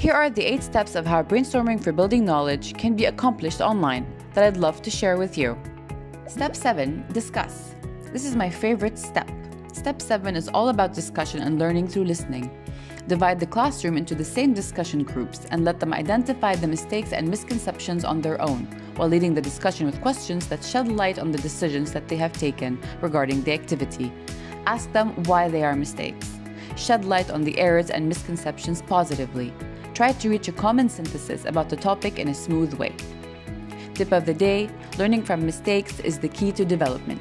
Here are the eight steps of how brainstorming for building knowledge can be accomplished online that I'd love to share with you. Step 7 Discuss. This is my favorite step. Step 7 is all about discussion and learning through listening. Divide the classroom into the same discussion groups and let them identify the mistakes and misconceptions on their own, while leading the discussion with questions that shed light on the decisions that they have taken regarding the activity. Ask them why they are mistakes. Shed light on the errors and misconceptions positively try to reach a common synthesis about the topic in a smooth way. Tip of the day, learning from mistakes is the key to development.